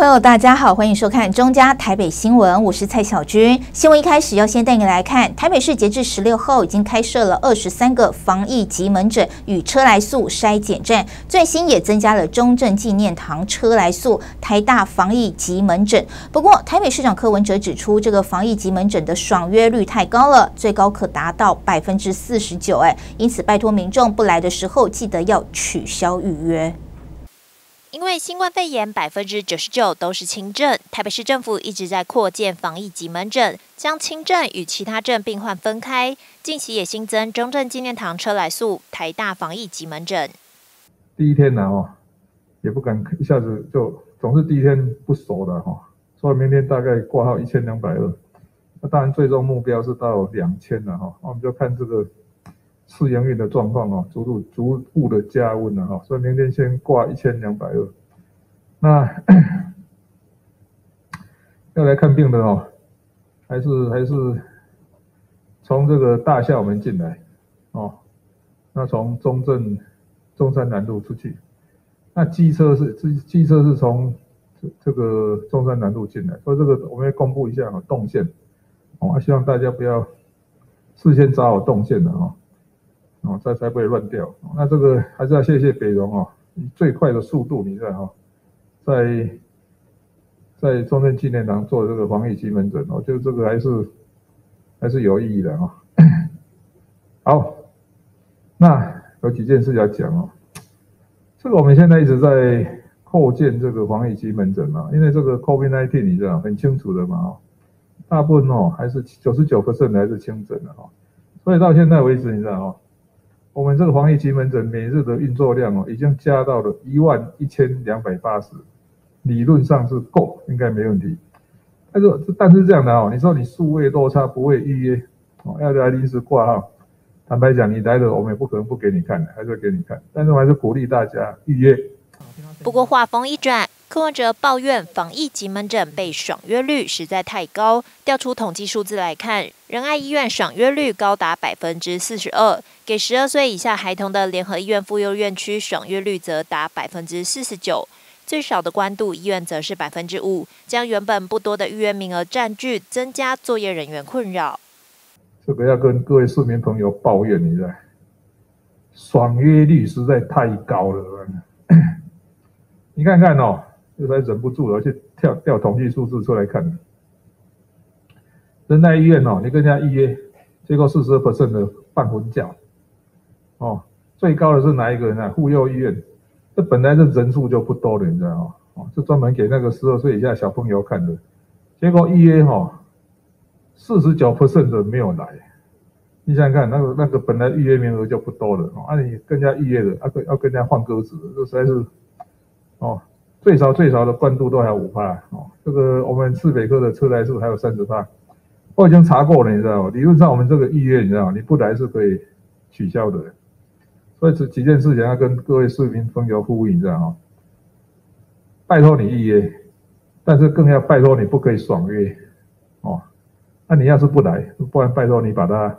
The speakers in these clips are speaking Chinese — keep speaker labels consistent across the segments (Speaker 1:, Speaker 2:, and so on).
Speaker 1: 朋友大家好，欢迎收看中嘉台北新闻，我是蔡小军。新闻一开始要先带你来看，台北市截至十六号已经开设了二十三个防疫急门诊与车来速筛检站，最新也增加了中正纪念堂车来速、台大防疫急门诊。不过，台北市长柯文哲指出，这个防疫急门诊的爽约率太高了，最高可达到百分之四十九。哎，因此拜托民众不来的时候，记得要取消预约。
Speaker 2: 因为新冠肺炎百分之九十九都是轻症，台北市政府一直在扩建防疫急门诊，将轻症与其他症病患分开。近期也新增中正纪念堂车来素、台大防疫急门诊。
Speaker 3: 第一天呢，哦，也不敢一下子就，总是第一天不熟的哈，所以明天大概挂号一千两百二，那当然最终目标是到两千了哈，那我们就看这个。试营运的状况哦，逐步逐步的加温了哈，所以明天先挂一千两百二。那 要来看病的哦，还是还是从这个大校门进来哦，那从中正中山南路出去，那机车是机机车是从这这个中山南路进来，所以这个我们要公布一下哈动线，哦，希望大家不要事先找好动线的哈。哦，才才不会乱掉。那这个还是要谢谢北荣哦，以最快的速度，你看哈，在在中正纪念堂做这个防疫期门诊，我觉得这个还是还是有意义的哈。好，那有几件事要讲哦。这个我们现在一直在扩建这个防疫期门诊嘛，因为这个 COVID-19 你知道很清楚的嘛，哦大部分哦还是九十九 percent 还是轻症的哈，所以到现在为止，你知道哦。我们这个防疫急门诊每日的运作量哦，已经加到了一万一千两百八十，理论上是够，应该没问题。但是但是这样的哦，你说你数位落差不会预约哦，要来临时挂号，坦白讲，你来了我们也不可能不给你看的，还是给你看。但是我还是鼓励大家预约。
Speaker 2: 不过话锋一转。柯文哲抱怨防疫急门诊被爽约率实在太高。调出统计数字来看，仁爱医院爽约率高达百分之四十二，给十二岁以下孩童的联合医院妇幼院区爽约率则达百分之四十九，最少的关渡医院则是百分之五，将原本不多的预约名额占据，增加作业人员困扰。
Speaker 3: 这个要跟各位市民朋友抱怨一下，爽约率实在太高了，你看看哦。实在忍不住了，去调调统计数字出来看。仁爱医院哦，你跟人家预约，结果四十 percent 的半昏觉。哦，最高的是哪一个人啊？妇幼医院，这本来这人数就不多的，你知道吗？哦，是专门给那个十二岁以下小朋友看的。结果预约哈，四十九 percent 的没有来。你想想看，那个那个本来预约名额就不多了，啊，你跟人家预约的，要要跟人家换鸽子，这实在是，哦。最少最少的灌度都还有五帕哦，这个我们市北科的车来数还有三十帕，我已经查过了，你知道吗？理论上我们这个预约，你知道吗？你不来是可以取消的。所以这几件事情要跟各位市民朋友呼吁，你知道吗？拜托你预约，但是更要拜托你不可以爽约哦。那你要是不来，不然拜托你把它、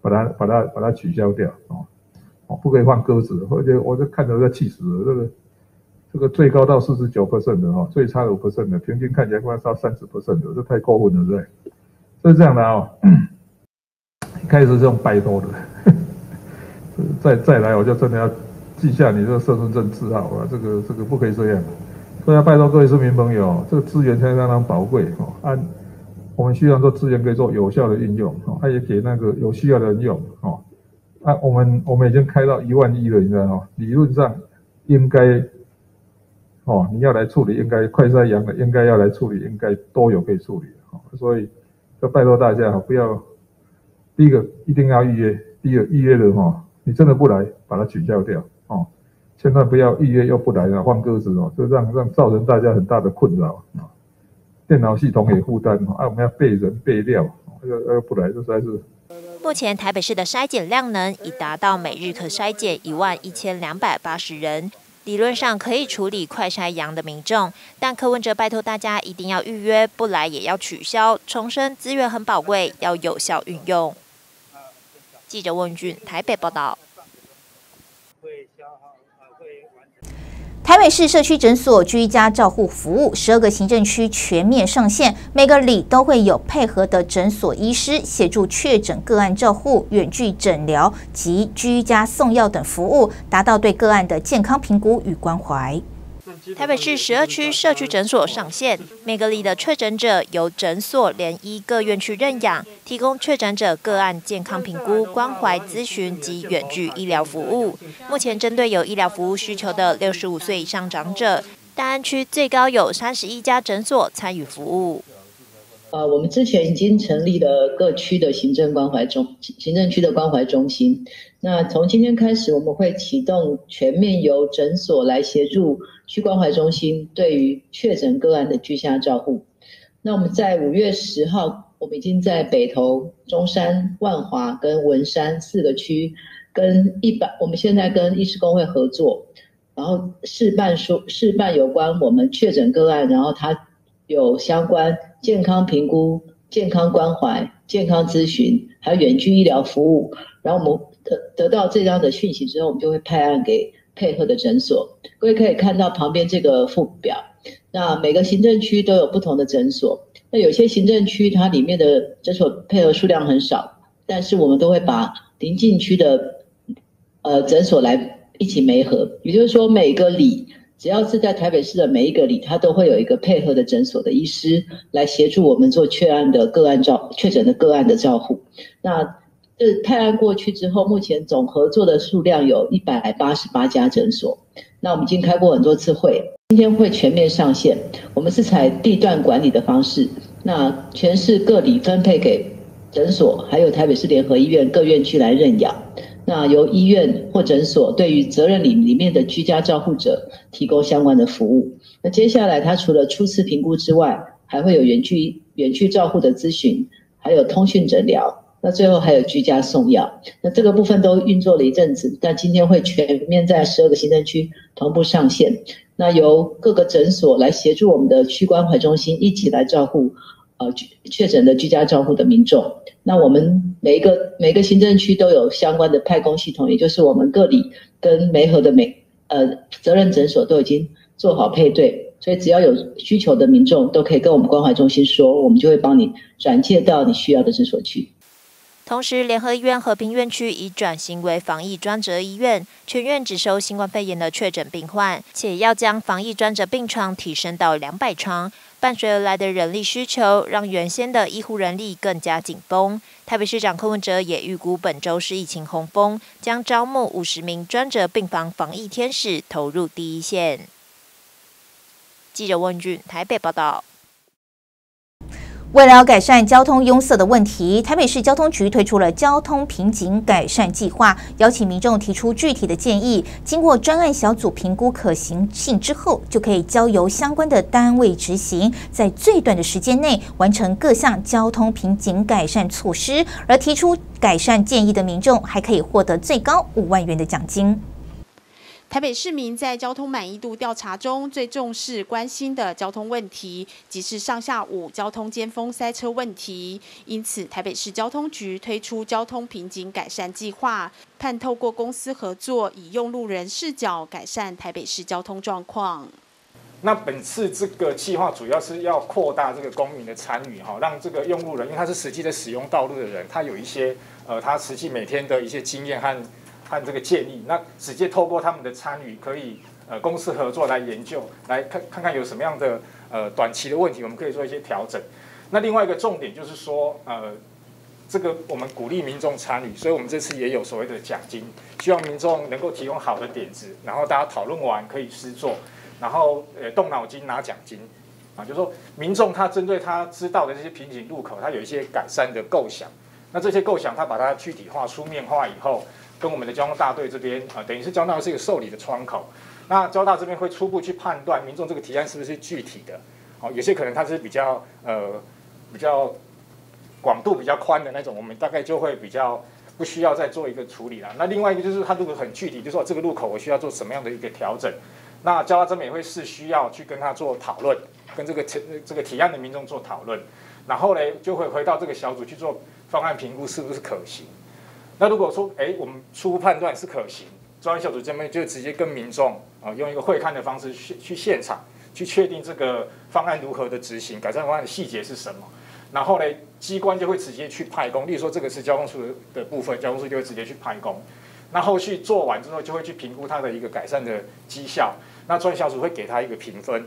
Speaker 3: 把它、把它、把它取消掉哦。哦，不可以放鸽子，而且我就看着要气死了，这个。这个最高到四十九 percent 的哈，最差的五 percent 的，平均看起来快要到三十 percent 的，这太过分了，对不对？所以这样的哦，一 开始是用拜托的，再再来我就真的要记下你这个身份证字号啊，这个这个不可以这样。所以要拜托各位市民朋友，这个资源相当宝贵哦，按我们希望说资源可以做有效的运用哦，它也给那个有需要的人用哦。啊，我们我们已经开到一万亿了，你知道吗？理论上应该。哦，你要来处理，应该快筛阳的，应该要来处理，应该都有可以处理哦。所以要拜托大家哈，不要第一个一定要预约，第二预约的哈，你真的不来，把它取消掉哦。千万不要预约又不来了，换鸽子哦，这让让造成大家很大的困扰啊。电脑系统也负担啊，我们要备人备料，要要不来，这实在是。
Speaker 2: 目前台北市的筛检量能已达到每日可筛检一万一千两百八十人。理论上可以处理快筛阳的民众，但柯文哲拜托大家一定要预约，不来也要取消。重申资源很宝贵，要有效运用。记者问俊台北报道。
Speaker 1: 台北市社区诊所居家照护服务，十二个行政区全面上线，每个里都会有配合的诊所医师协助确诊个案照护、远距诊疗及居家送药等服务，达到对个案的健康评估与关怀。
Speaker 2: 台北市十二区社区诊所上线，每个里的确诊者由诊所联医各院区认养，提供确诊者个案健康评估、关怀咨询及远距医疗服务。目前针对有医疗服务需求的六十五岁以上长者，大安区最高有三十一家诊所参与服务。
Speaker 4: 呃，我们之前已经成立了各区的行政关怀中行政区的关怀中心。那从今天开始，我们会启动全面由诊所来协助区关怀中心对于确诊个案的居家照护。那我们在五月十号，我们已经在北投、中山、万华跟文山四个区，跟一百，我们现在跟医师工会合作，然后试办说试办有关我们确诊个案，然后他有相关。健康评估、健康关怀、健康咨询，还有远距医疗服务。然后我们得得到这样的讯息之后，我们就会派案给配合的诊所。各位可以看到旁边这个附表，那每个行政区都有不同的诊所。那有些行政区它里面的诊所配合数量很少，但是我们都会把邻近区的呃诊所来一起媒合，也就是说每个里。只要是在台北市的每一个里，它都会有一个配合的诊所的医师来协助我们做确案的个案照确诊的个案的照护。那是泰安过去之后，目前总合作的数量有一百八十八家诊所。那我们已经开过很多次会，今天会全面上线。我们是采地段管理的方式，那全市各里分配给诊所，还有台北市联合医院各院区来认养。那由医院或诊所对于责任里里面的居家照护者提供相关的服务。那接下来，他除了初次评估之外，还会有远距远距照护的咨询，还有通讯诊疗。那最后还有居家送药。那这个部分都运作了一阵子，但今天会全面在十二个行政区同步上线。那由各个诊所来协助我们的区关怀中心一起来照顾。呃，确诊的居家照护的民众，那我们每一个每个行政区都有相关的派工系统，也就是我们各里跟梅河的每呃责任诊所都已经做好配对，所以只要有需求的民众都可以跟我们关怀中心说，我们就会帮你转介到你需要的诊所去。
Speaker 2: 同时，联合医院和平院区已转型为防疫专责医院，全院只收新冠肺炎的确诊病患，且要将防疫专责病床提升到两百床。伴随而来的人力需求，让原先的医护人力更加紧绷。台北市长柯文哲也预估本周是疫情洪峰，将招募五十名专责病房防疫天使投入第一线。记者问俊台北报道。
Speaker 1: 为了改善交通拥塞的问题，台北市交通局推出了交通瓶颈改善计划，邀请民众提出具体的建议，经过专案小组评估可行性之后，就可以交由相关的单位执行，在最短的时间内完成各项交通瓶颈改善措施。而提出改善建议的民众，还可以获得最高五万元的奖金。
Speaker 5: 台北市民在交通满意度调查中最重视、关心的交通问题，即是上下午交通尖峰塞车问题。因此，台北市交通局推出交通瓶颈改善计划，盼透过公司合作，以用路人视角改善台北市交通状况。
Speaker 6: 那本次这个计划主要是要扩大这个公民的参与，哈，让这个用路人，因为他是实际的使用道路的人，他有一些呃，他实际每天的一些经验和。看这个建议，那直接透过他们的参与，可以呃公司合作来研究，来看看看有什么样的呃短期的问题，我们可以做一些调整。那另外一个重点就是说，呃，这个我们鼓励民众参与，所以我们这次也有所谓的奖金，希望民众能够提供好的点子，然后大家讨论完可以试做，然后呃动脑筋拿奖金啊，就是说民众他针对他知道的这些瓶颈路口，他有一些改善的构想，那这些构想他把它具体化、书面化以后。跟我们的交通大队这边啊，等于是交大是一个受理的窗口。那交大这边会初步去判断民众这个提案是不是具体的。哦，有些可能它是比较呃比较广度比较宽的那种，我们大概就会比较不需要再做一个处理了。那另外一个就是它如果很具体，就说这个路口我需要做什么样的一个调整，那交大这边也会是需要去跟他做讨论，跟这个提这个提案的民众做讨论，然后呢就会回到这个小组去做方案评估是不是可行。那如果说，哎，我们初步判断是可行，专案小组这边就直接跟民众啊，用一个会看的方式去去现场去确定这个方案如何的执行，改善方案的细节是什么。然后呢，机关就会直接去派工，例如说这个是交通处的部分，交通处就会直接去派工。那后续做完之后，就会去评估它的一个改善的绩效。那专小组会给他一个评分，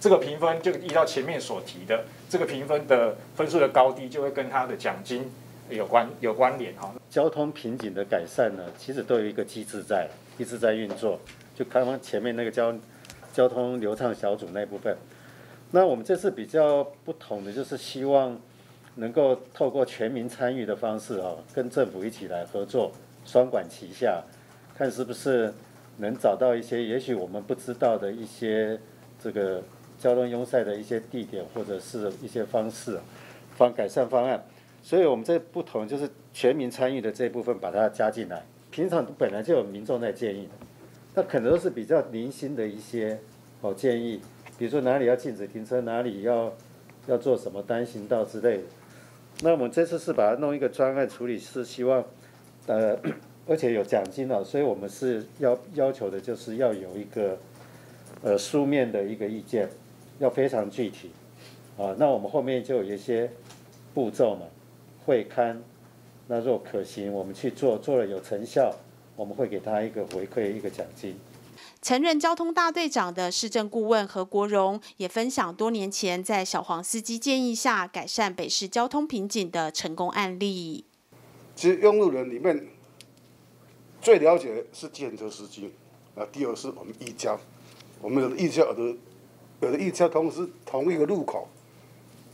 Speaker 6: 这个评分就依照前面所提的，这个评分的分数的高低，就会跟他的奖金有关有关联哈。
Speaker 7: 交通瓶颈的改善呢，其实都有一个机制在，机制在运作。就刚刚前面那个交交通流畅小组那部分，那我们这次比较不同的就是希望能够透过全民参与的方式哈，跟政府一起来合作，双管齐下，看是不是。能找到一些也许我们不知道的一些这个交通拥塞的一些地点或者是一些方式方改善方案，所以我们这不同就是全民参与的这部分把它加进来。平常本来就有民众在建议，那可能都是比较零星的一些哦建议，比如说哪里要禁止停车，哪里要要做什么单行道之类的。那我们这次是把它弄一个专案处理，是希望呃。而且有奖金了，所以我们是要要求的，就是要有一个呃书面的一个意见，要非常具体啊。那我们后面就有一些步骤嘛，会刊，那若可行，我们去做，做了有成效，我们会给他一个回馈，一个奖金。
Speaker 5: 曾任交通大队长的市政顾问何国荣也分享多年前在小黄司机建议下改善北市交通瓶颈的成功案例。
Speaker 8: 其实用路人里面。最了解的是计程车司机，啊，第二是我们一交，我们有的一交有的有的一交同时同一个路口，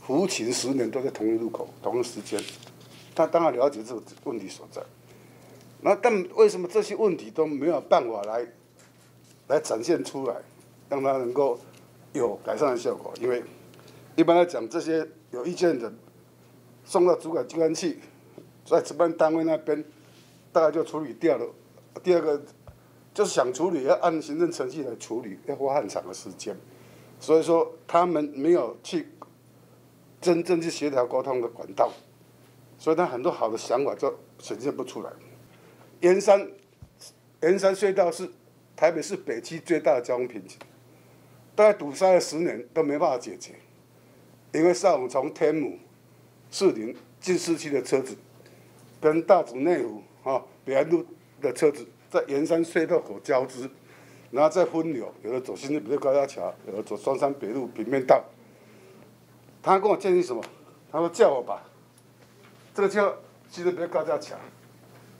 Speaker 8: 服务期十年都在同一路口同一时间，他当然了解这个问题所在。那但为什么这些问题都没有办法来来展现出来，让他能够有改善的效果？因为一般来讲，这些有意见的送到主管机关去，在值班单位那边。大概就处理掉了。第二个就是想处理，要按行政程序来处理，要花很长的时间。所以说他们没有去真正去协调沟通的管道，所以他很多好的想法就呈现不出来。盐山盐山隧道是台北市北区最大的交通瓶颈，大概堵塞了十年都没办法解决，因为上午从天母、士林进市区的车子跟大竹内湖。啊，北安路的车子在盐山隧道口交织，然后再分流，有的走新的比如高架桥，有的走双山北路平面道。他跟我建议什么？他说叫我把这个叫其实比如高架桥，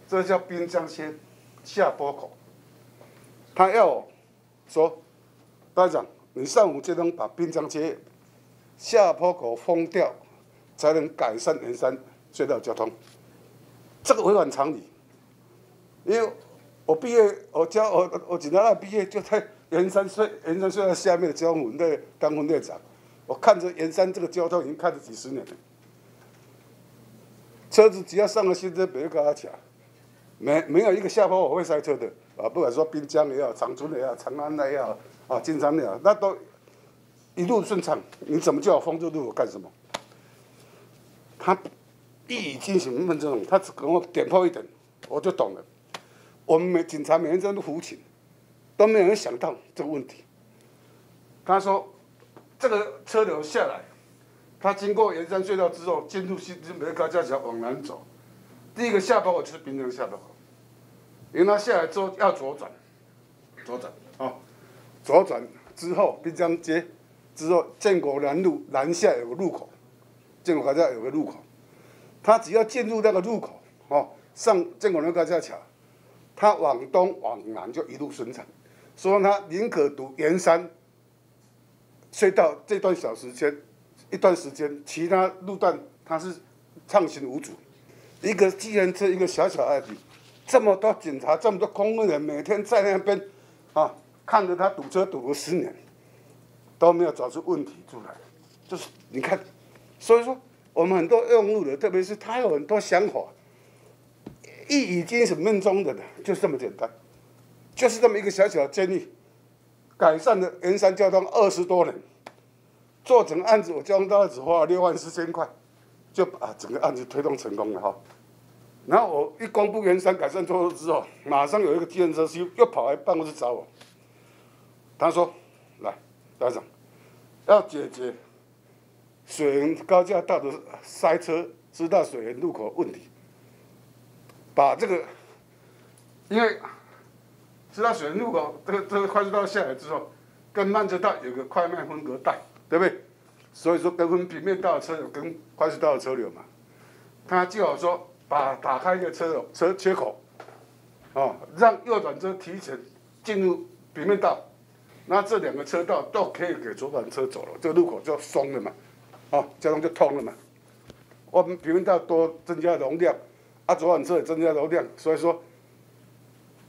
Speaker 8: 这个叫滨江街下坡口。他要我说，班长，你上午就能把滨江街下坡口封掉，才能改善盐山隧道交通。这个违反常理，因为我毕业，我教我我警察那毕业就在盐山隧盐山隧道下面的交通队当分队长，我看着盐山这个交通已经看了几十年了，车子只要上了新车，别跟他抢，没没有一个下坡我会塞车的啊，不管说滨江也好，长春也好，长安也好，啊，金山也好，那都一路顺畅，你怎么叫我封这路我干什么？他。一语惊醒梦中人，他只跟我点破一点，我就懂了。我们每警察每天在那服勤，都没有人想到这个问题。他说，这个车流下来，它经过盐山隧道之后，进入新梅高架桥往南走，第一个下坡口就是滨江下坡口，因为它下来之后要左转，左转啊，左转之后滨江街之后建国南路南下有个路口，建国高架有个路口。他只要进入那个路口，哦，上建国路高架桥，他往东往南就一路顺畅。所以他宁可堵盐山隧道这段小时间，一段时间，其他路段它是畅行无阻。一个既然这一个小小案子，这么多警察，这么多公务员，每天在那边啊，看着他堵车堵了十年，都没有找出问题出来。就是你看，所以说。我们很多用户的，特别是他有很多想法，一已经是命中的了，就是这么简单，就是这么一个小小的建议，改善了盐山交通二十多年，做整个案子，我交通大概只花了六万四千块，就把整个案子推动成功了哈。然后我一公布原山改善措施之后，马上有一个计程车司又跑来办公室找我，他说：“来，大长，要解决水源高架道的塞车、知道水源入口问题，把这个，因为知道水源入口这个这个快速道下来之后，跟慢车道有个快慢分隔带，对不对？所以说跟分平面道的车流跟快速道的车流嘛，他就好说。”把打开一个车流车缺口，哦，让右转车提前进入平面道，那这两个车道都可以给左转车走了，这个路口就松了嘛，哦，交通就通了嘛。我们平面道多增加容量，啊，左转车也增加容量，所以说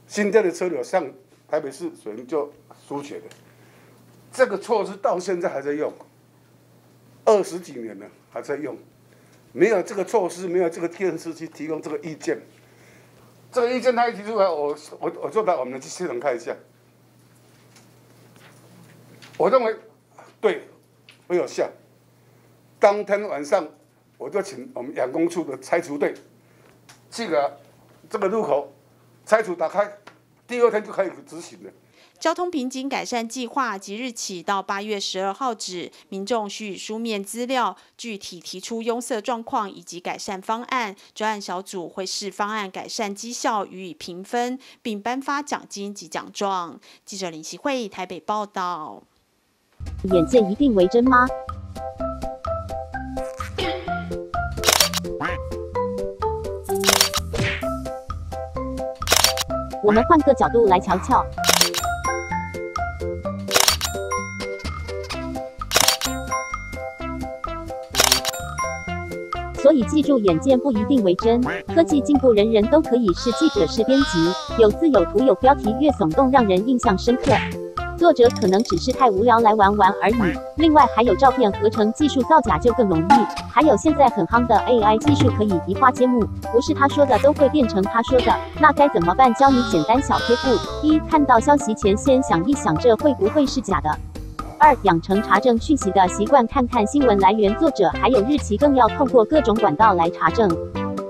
Speaker 8: 新建的车流向台北市水源就疏解了。这个措施到现在还在用，二十几年了还在用。没有这个措施，没有这个电视去提供这个意见，这个意见他一提出来，我我我就把我们的系统看一下。我认为对，很有效。当天晚上我就请我们养工处的拆除队，去个这个路口拆除打开，第二天就可以执行了。
Speaker 5: 交通瓶颈改善计划即日起到八月十二号止，民众需以书面资料，具体提出拥塞状况以及改善方案。专案小组会视方案改善绩效予以评分，并颁发奖金及奖状。记者林希慧台北报道。
Speaker 9: 眼见一定为真吗？我们换个角度来瞧瞧。所以记住，眼见不一定为真。科技进步，人人都可以是记者、是编辑，有字有图有标题，越耸动让人印象深刻。作者可能只是太无聊来玩玩而已。另外还有照片合成技术造假就更容易。还有现在很夯的 AI 技术，可以移花接木，不是他说的都会变成他说的。那该怎么办？教你简单小贴步：一、看到消息前先想一想，这会不会是假的？二、养成查证讯息的习惯，看看新闻来源、作者还有日期，更要透过各种管道来查证，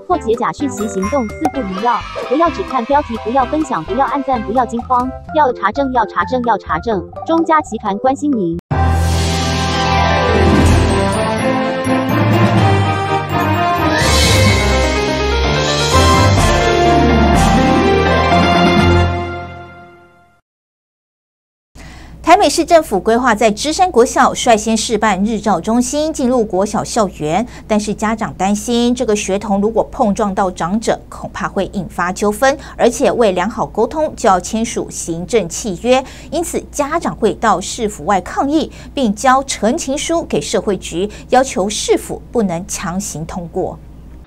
Speaker 9: 破解假讯息。行动四不一要：不要只看标题，不要分享，不要按赞，不要惊慌，要查证，要查证，要查证。中嘉集团关心您。
Speaker 1: 台北市政府规划在芝山国小率先试办日照中心进入国小校园，但是家长担心这个学童如果碰撞到长者，恐怕会引发纠纷，而且为良好沟通就要签署行政契约，因此家长会到市府外抗议，并交陈情书给社会局，要求市府不能强行通过。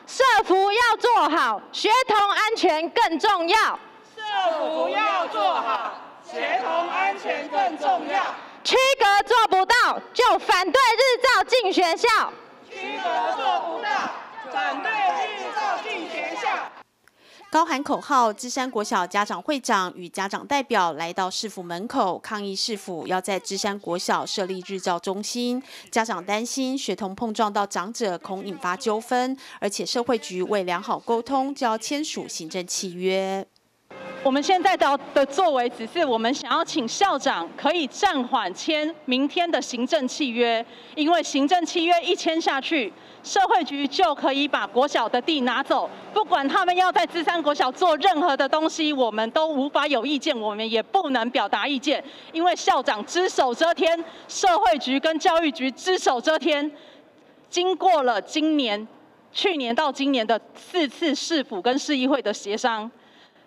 Speaker 10: 社服要做好，学童安全更重要。
Speaker 11: 社服要做好。协同安全更重要。
Speaker 10: 区隔做不到，就反对日照进学校。
Speaker 11: 区隔做不到，反对日照进学校。
Speaker 5: 高喊口号，芝山国小家长会长与家长代表来到市府门口抗议，市府要在芝山国小设立日照中心。家长担心学童碰撞到长者，恐引发纠纷，而且社会局为良好沟通，就要签署行政契约。
Speaker 12: 我们现在的的作为，只是我们想要请校长可以暂缓签明天的行政契约，因为行政契约一签下去，社会局就可以把国小的地拿走，不管他们要在芝山国小做任何的东西，我们都无法有意见，我们也不能表达意见，因为校长只手遮天，社会局跟教育局只手遮天。经过了今年、去年到今年的四次市府跟市议会的协商。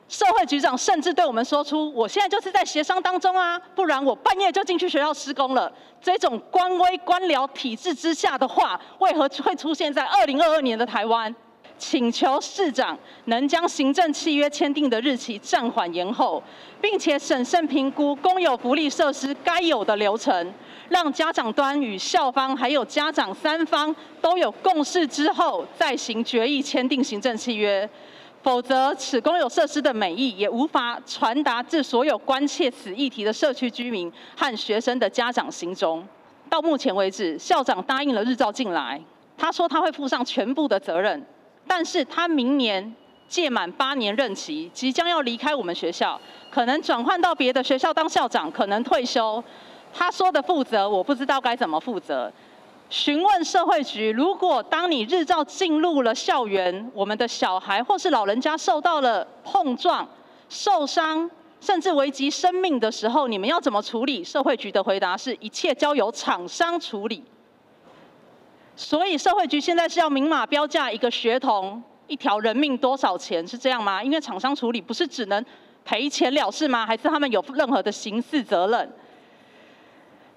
Speaker 12: 社会局长甚至对我们说出：“我现在就是在协商当中啊，不然我半夜就进去学校施工了。”这种官威官僚体制之下的话，为何会出现在二零二二年的台湾？请求市长能将行政契约签订的日期暂缓延后，并且审慎评估公有福利设施该有的流程，让家长端与校方还有家长三方都有共识之后，再行决议签订行政契约。否则，此公有设施的美意也无法传达至所有关切此议题的社区居民和学生的家长心中。到目前为止，校长答应了日照进来，他说他会负上全部的责任，但是他明年届满八年任期，即将要离开我们学校，可能转换到别的学校当校长，可能退休。他说的负责，我不知道该怎么负责。询问社会局，如果当你日照进入了校园，我们的小孩或是老人家受到了碰撞、受伤，甚至危及生命的时候，你们要怎么处理？社会局的回答是一切交由厂商处理。所以社会局现在是要明码标价一个学童一条人命多少钱，是这样吗？因为厂商处理不是只能赔钱了事吗？还是他们有任何的刑事责任？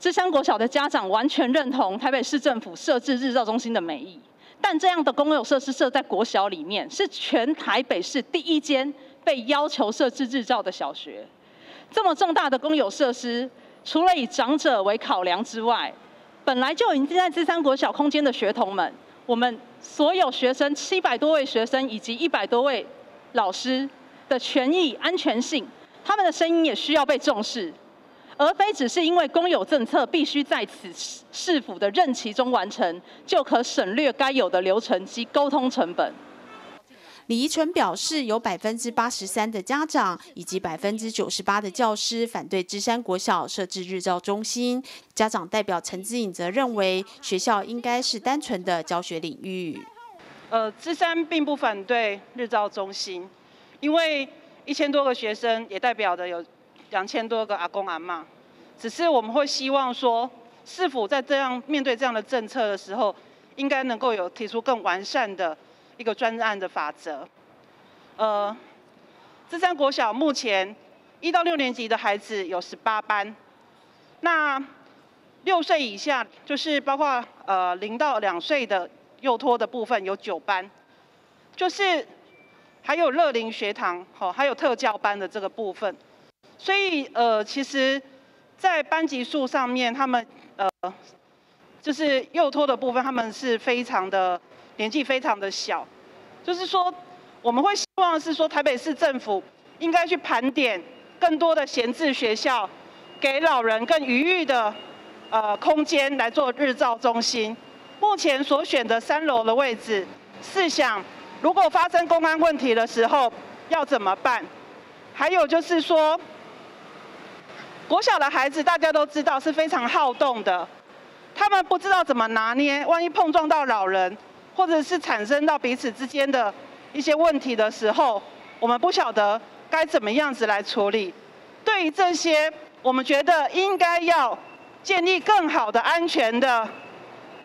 Speaker 12: 芝山国小的家长完全认同台北市政府设置日照中心的美意，但这样的公有设施设在国小里面，是全台北市第一间被要求设置日照的小学。这么重大的公有设施，除了以长者为考量之外，本来就已经在芝山国小空间的学童们，我们所有学生七百多位学生以及一百多位老师的权益、安全性，他们的声音也需要被重视。而非只是因为公有政策必须在此市府的任期中完成，就可省略该有的流程及沟通成本。
Speaker 5: 李怡纯表示，有百分之八十三的家长以及百分之九十八的教师反对芝山国小设置日照中心。家长代表陈子颖则认为，学校应该是单纯的教学领域。
Speaker 13: 呃，芝山并不反对日照中心，因为一千多个学生也代表的有。两千多个阿公阿妈，只是我们会希望说，是否在这样面对这样的政策的时候，应该能够有提出更完善的一个专案的法则。呃，芝山国小目前一到六年级的孩子有十八班，那六岁以下就是包括呃零到两岁的幼托的部分有九班，就是还有乐龄学堂，好，还有特教班的这个部分。所以，呃，其实，在班级数上面，他们，呃，就是幼托的部分，他们是非常的年纪非常的小。就是说，我们会希望是说，台北市政府应该去盘点更多的闲置学校，给老人更余裕的呃空间来做日照中心。目前所选的三楼的位置，试想如果发生公安问题的时候要怎么办？还有就是说。国小的孩子大家都知道是非常好动的，他们不知道怎么拿捏，万一碰撞到老人，或者是产生到彼此之间的一些问题的时候，我们不晓得该怎么样子来处理。对于这些，我们觉得应该要建立更好的安全的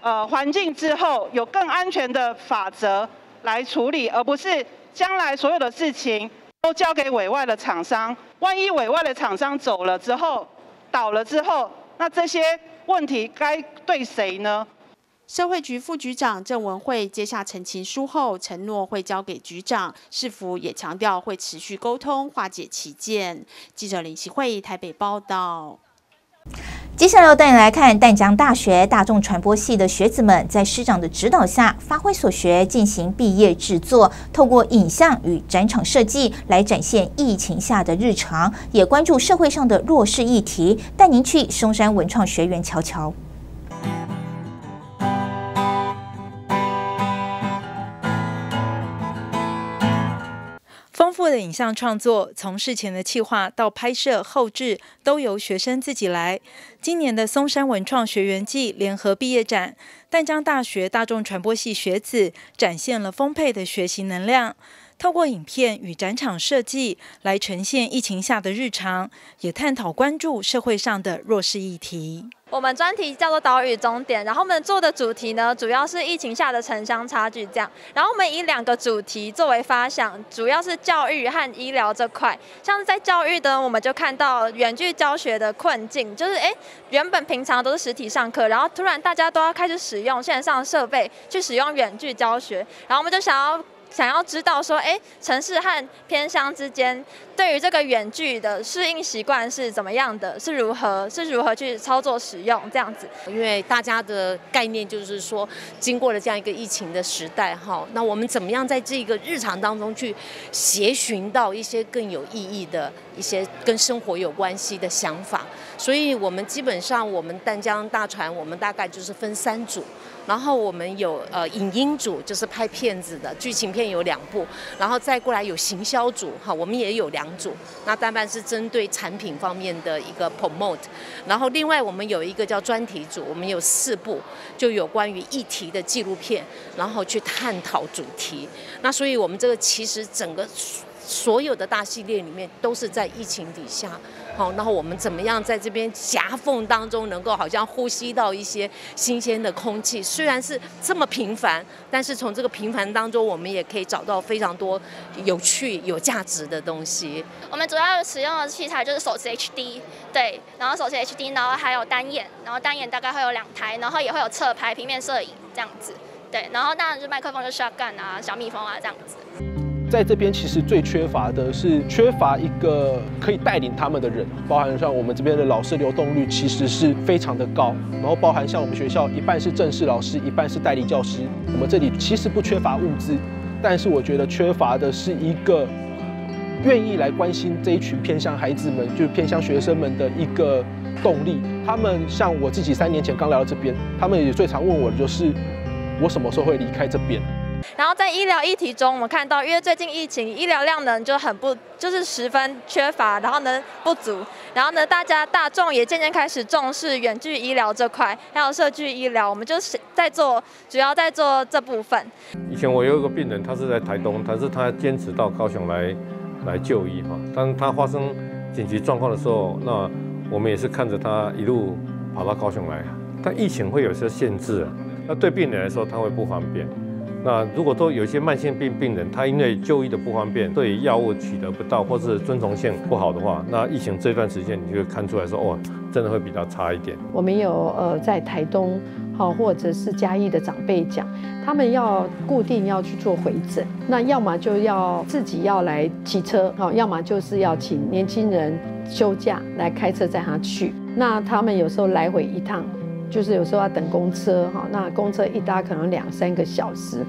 Speaker 13: 呃环境之后，有更安全的法则来处理，而不是将来所有的事情。都交给委外的厂商，万一委外的厂商走了之后，倒了之后，那这些问题该对谁呢？
Speaker 5: 社会局副局长郑文慧接下陈情书后，承诺会交给局长，是否也强调会持续沟通，化解歧见。记者林希慧台北报道。
Speaker 1: 接下来要带你来看淡江大学大众传播系的学子们在师长的指导下，发挥所学进行毕业制作，透过影像与展场设计来展现疫情下的日常，也关注社会上的弱势议题。带您去松山文创学院瞧瞧。
Speaker 14: 的影像创作，从事前的企划到拍摄、后置，都由学生自己来。今年的松山文创学园季联合毕业展，淡江大学大众传播系学子展现了丰沛的学习能量。透过影片与展场设计来呈现疫情下的日常，也探讨关注社会上的弱势议题。
Speaker 15: 我们专题叫做岛屿终点，然后我们做的主题呢，主要是疫情下的城乡差距这样。然后我们以两个主题作为发想，主要是教育和医疗这块。像是在教育的，我们就看到远距教学的困境，就是哎，原本平常都是实体上课，然后突然大家都要开始使用线上设备去使用远距教学，然后我们就想要。想要知道说，哎，城市和偏乡之间对于这个远距的适应习惯是怎么样的？是如何？是如何去操作使用这样子？
Speaker 16: 因为大家的概念就是说，经过了这样一个疫情的时代，哈，那我们怎么样在这个日常当中去协寻到一些更有意义的一些跟生活有关系的想法？所以我们基本上，我们淡江大船，我们大概就是分三组。然后我们有呃影音组，就是拍片子的，剧情片有两部，然后再过来有行销组哈，我们也有两组。那单半是针对产品方面的一个 promote，然后另外我们有一个叫专题组，我们有四部，就有关于议题的纪录片，然后去探讨主题。那所以我们这个其实整个所有的大系列里面都是在疫情底下。好，然后我们怎么样在这边夹缝当中，能够好像呼吸到一些新鲜的空气？虽然是这么平凡，但是从这个平凡当中，我们也可以找到非常多有趣、有价值的东西。
Speaker 17: 我们主要使用的器材就是手持 HD，对，然后手持 HD，然后还有单眼，然后单眼大概会有两台，然后也会有侧拍、平面摄影这样子，对，然后当然就麦克风就 shotgun 啊、小蜜蜂啊这样子。
Speaker 18: 在这边其实最缺乏的是缺乏一个可以带领他们的人，包含像我们这边的老师流动率其实是非常的高，然后包含像我们学校一半是正式老师，一半是代理教师。我们这里其实不缺乏物资，但是我觉得缺乏的是一个愿意来关心这一群偏向孩子们，就是偏向学生们的一个动力。他们像我自己三年前刚来到这边，他们也最常问我的就是我什么时候会离开这边。
Speaker 15: 然后在医疗议题中，我们看到，因为最近疫情，医疗量能就很不，就是十分缺乏，然后呢不足，然后呢大家大众也渐渐开始重视远距医疗这块，还有社区医疗，我们就是在做，主要在做这部分。
Speaker 19: 以前我有一个病人，他是在台东，但是他坚持到高雄来来就医哈，当他发生紧急状况的时候，那我们也是看着他一路跑到高雄来，但疫情会有些限制，啊那对病人来说他会不方便。那如果都有一些慢性病病人，他因为就医的不方便，对药物取得不到，或是遵从性不好的话，那疫情这段时间你就看出来说，哦，真的会比较差一点。
Speaker 20: 我们有呃在台东，好或者是嘉义的长辈讲，他们要固定要去做回诊，那要么就要自己要来骑车，好，要么就是要请年轻人休假来开车载他去。那他们有时候来回一趟。就是有时候要等公车哈，那公车一搭可能两三个小时。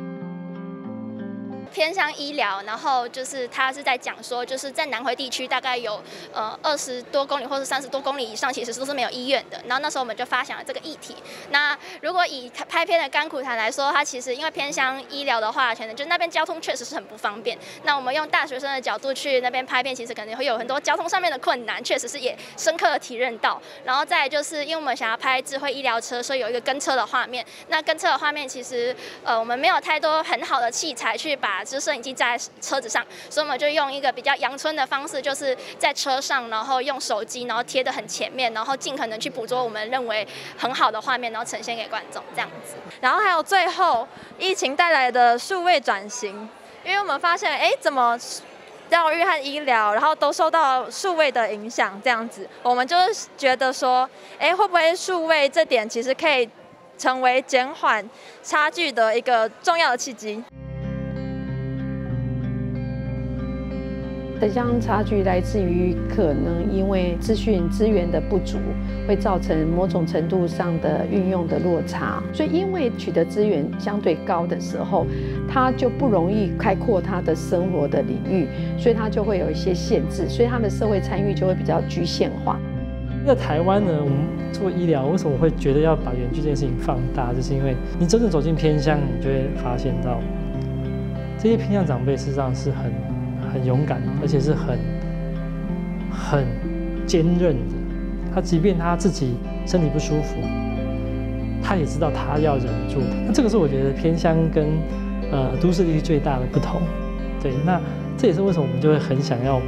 Speaker 17: 偏向医疗，然后就是他是在讲说，就是在南回地区大概有呃二十多公里或者三十多公里以上，其实都是没有医院的。然后那时候我们就发想了这个议题。那如果以拍片的甘苦谈来说，它其实因为偏向医疗的话，可能就那边交通确实是很不方便。那我们用大学生的角度去那边拍片，其实可能会有很多交通上面的困难，确实是也深刻的体认到。然后再就是因为我们想要拍智慧医疗车，所以有一个跟车的画面。那跟车的画面其实呃我们没有太多很好的器材去把。就摄影机在车子上，所以我们就用一个比较阳春的方式，就是在车上，然后用手机，然后贴的很前面，然后尽可能去捕捉我们认为很好的画面，然后呈现给观众这样子。
Speaker 15: 然后还有最后疫情带来的数位转型，因为我们发现，哎，怎么教育和医疗，然后都受到数位的影响，这样子，我们就是觉得说，哎，会不会数位这点其实可以成为减缓差距的一个重要的契机？
Speaker 20: 城乡差距来自于可能因为资讯资源的不足，会造成某种程度上的运用的落差。所以，因为取得资源相对高的时候，他就不容易开阔他的生活的领域，所以他就会有一些限制，所以他的社会参与就会比较局限化。
Speaker 21: 在台湾呢，我们做医疗，为什么会觉得要把远距这件事情放大？就是因为你真正走进偏乡，你就会发现到这些偏乡长辈事实上是很。很勇敢，而且是很很坚韧的。他即便他自己身体不舒服，他也知道他要忍住。那这个是我觉得偏乡跟呃都市地区最大的不同。对，那这也是为什么我们就会很想要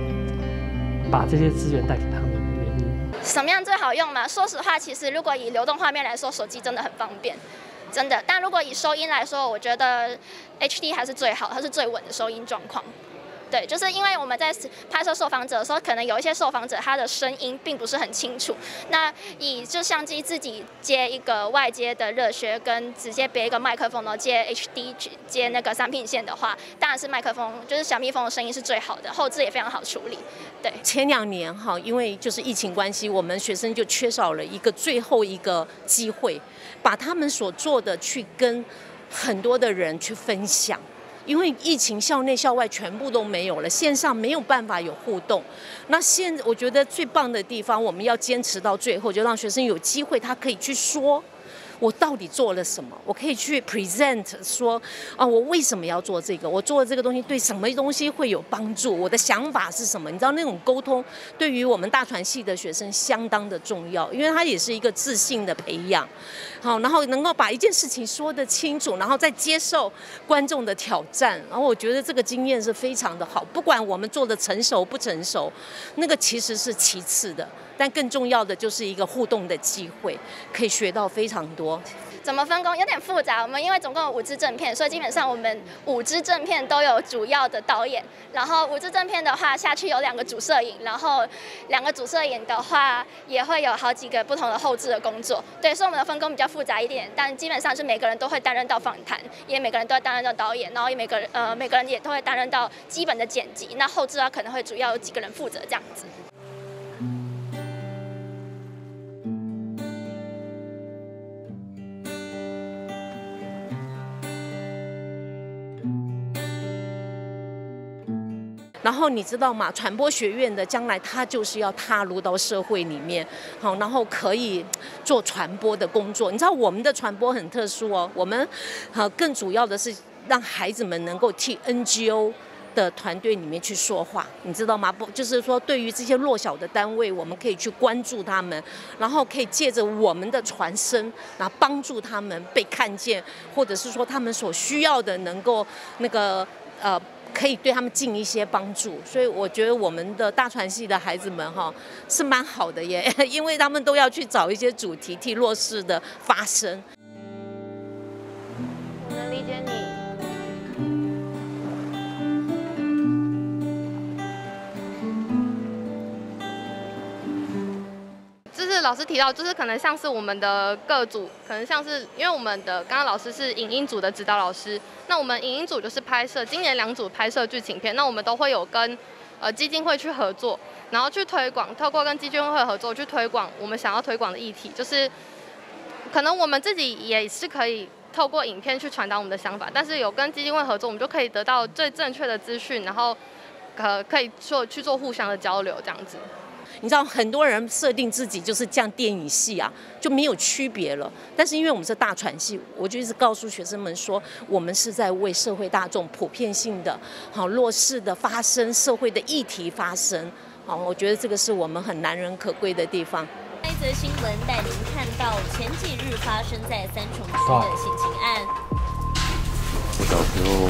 Speaker 21: 把这些资源带给他们的原因。
Speaker 17: 什么样最好用嘛？说实话，其实如果以流动画面来说，手机真的很方便，真的。但如果以收音来说，我觉得 HD 还是最好，它是最稳的收音状况。对，就是因为我们在拍摄受访者的时候，可能有一些受访者他的声音并不是很清楚。那以就相机自己接一个外接的热靴，跟直接别一个麦克风，然后接 HD 接那个三品线的话，当然是麦克风，就是小蜜蜂的声音是最好的，后置也非常好处理。对，
Speaker 16: 前两年哈，因为就是疫情关系，我们学生就缺少了一个最后一个机会，把他们所做的去跟很多的人去分享。因为疫情，校内校外全部都没有了，线上没有办法有互动。那现我觉得最棒的地方，我们要坚持到最后，就让学生有机会，他可以去说。我到底做了什么？我可以去 present 说啊，我为什么要做这个？我做这个东西对什么东西会有帮助？我的想法是什么？你知道那种沟通对于我们大传系的学生相当的重要，因为它也是一个自信的培养。好，然后能够把一件事情说得清楚，然后再接受观众的挑战，然后我觉得这个经验是非常的好。不管我们做的成熟不成熟，那个其实是其次的，但更重要的就是一个互动的机会，可以学到非常多。
Speaker 17: 怎么分工有点复杂，我们因为总共有五支正片，所以基本上我们五支正片都有主要的导演。然后五支正片的话下去有两个主摄影，然后两个主摄影的话也会有好几个不同的后置的工作。对，所以我们的分工比较复杂一点，但基本上是每个人都会担任到访谈，也每个人都会担任到导演，然后也每个人呃每个人也都会担任到基本的剪辑。那后置啊可能会主要有几个人负责这样子。
Speaker 16: 然后你知道吗？传播学院的将来他就是要踏入到社会里面，好，然后可以做传播的工作。你知道我们的传播很特殊哦，我们呃更主要的是让孩子们能够替 NGO 的团队里面去说话，你知道吗？不，就是说对于这些弱小的单位，我们可以去关注他们，然后可以借着我们的传声，然后帮助他们被看见，或者是说他们所需要的能够那个呃。可以对他们尽一些帮助，所以我觉得我们的大传系的孩子们哈是蛮好的耶，因为他们都要去找一些主题替弱势的发声。
Speaker 17: 我能理解你。
Speaker 22: 老师提到，就是可能像是我们的各组，可能像是因为我们的刚刚老师是影音组的指导老师，那我们影音组就是拍摄，今年两组拍摄剧情片，那我们都会有跟呃基金会去合作，然后去推广，透过跟基金会合作去推广我们想要推广的议题，就是可能我们自己也是可以透过影片去传达我们的想法，但是有跟基金会合作，我们就可以得到最正确的资讯，然后呃可以做去做互相的交流这样子。
Speaker 16: 你知道很多人设定自己就是这样电影系啊，就没有区别了。但是因为我们是大传系，我就一直告诉学生们说，我们是在为社会大众普遍性的、好弱势的发生、社会的议题发生。好，我觉得这个是我们很难能可贵的地方。
Speaker 2: 一则新闻带您看到前几日发生在三重区的性侵案。
Speaker 23: 我小时候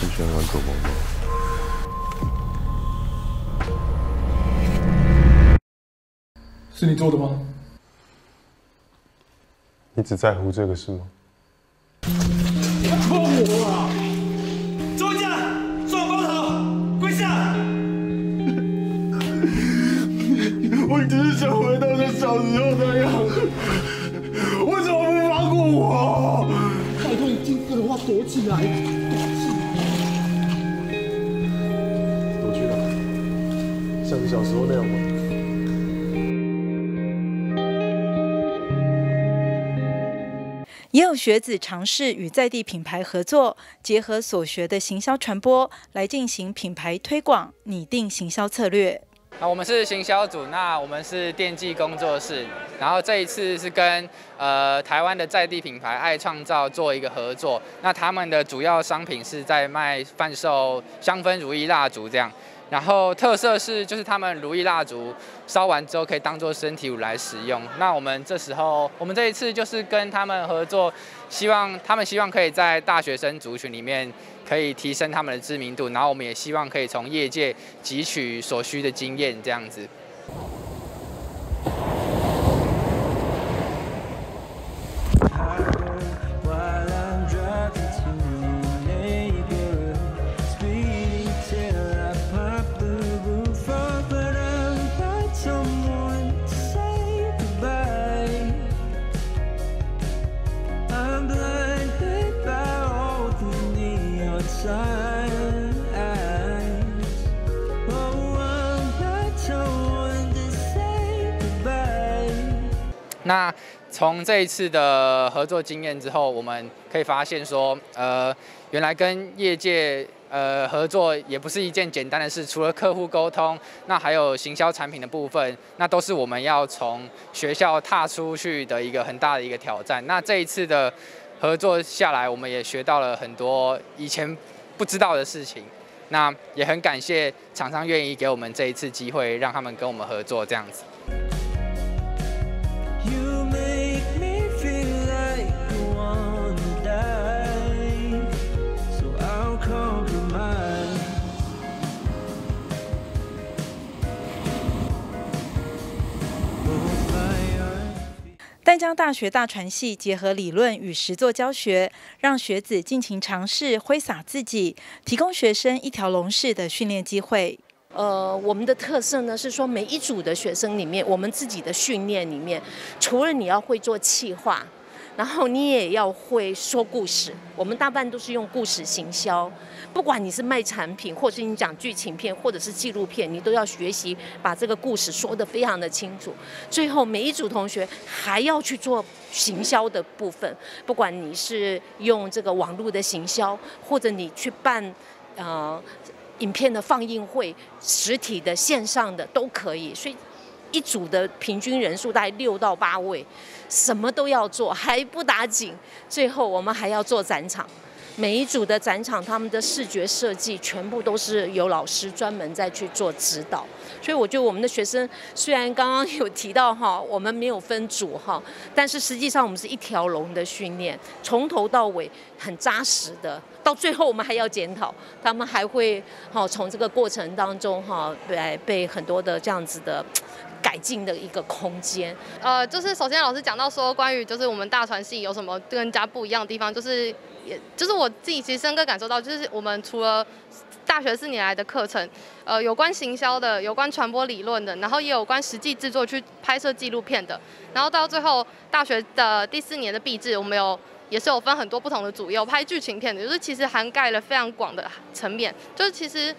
Speaker 23: 很喜欢玩躲猫猫。
Speaker 24: 是你做的吗？
Speaker 23: 你只在乎这个是吗？
Speaker 24: 碰我啊！坐下，双光头，跪下！我只是想回到那小时候那样，为什么不放过我？拜托你听歌的话，躲起来，躲起来。躲去哪？像你小时候那样吗？
Speaker 14: 也有学子尝试与在地品牌合作，结合所学的行销传播来进行品牌推广，拟定行销策略。
Speaker 25: 那我们是行销组，那我们是电技工作室，然后这一次是跟呃台湾的在地品牌爱创造做一个合作，那他们的主要商品是在卖贩售香氛如意蜡烛这样。然后特色是，就是他们如意蜡烛烧完之后可以当做身体乳来使用。那我们这时候，我们这一次就是跟他们合作，希望他们希望可以在大学生族群里面可以提升他们的知名度，然后我们也希望可以从业界汲取所需的经验，这样子。那从这一次的合作经验之后，我们可以发现说，呃，原来跟业界呃，合作也不是一件简单的事，除了客户沟通，那还有行销产品的部分，那都是我们要从学校踏出去的一个很大的一个挑战。那这一次的合作下来，我们也学到了很多以前不知道的事情。那也很感谢厂商愿意给我们这一次机会，让他们跟我们合作这样子。
Speaker 14: 淡江大学大传系结合理论与实作教学，让学子尽情尝试挥洒自己，提供学生一条龙式的训练机会。
Speaker 16: 呃，我们的特色呢是说，每一组的学生里面，我们自己的训练里面，除了你要会做气化，然后你也要会说故事。我们大半都是用故事行销。不管你是卖产品，或是你讲剧情片，或者是纪录片，你都要学习把这个故事说得非常的清楚。最后每一组同学还要去做行销的部分，不管你是用这个网络的行销，或者你去办呃影片的放映会，实体的线上的都可以。所以一组的平均人数大概六到八位，什么都要做 还不打紧。最后我们还要做展场。每一组的展场，他们的视觉设计全部都是由老师专门在去做指导，所以我觉得我们的学生虽然刚刚有提到哈，我们没有分组哈，但是实际上我们是一条龙的训练，从头到尾很扎实的，到最后我们还要检讨，他们还会哈从这个过程当中哈来被很多的这样子的改进的一个空间。
Speaker 22: 呃，就是首先老师讲到说，关于就是我们大传系有什么跟人家不一样的地方，就是。也就是我自己其实深刻感受到，就是我们除了大学四年来的课程，呃，有关行销的，有关传播理论的，然后也有关实际制作去拍摄纪录片的，然后到最后大学的第四年的毕制，我们有也是有分很多不同的组，有拍剧情片的，就是其实涵盖了非常广的层面，就是其实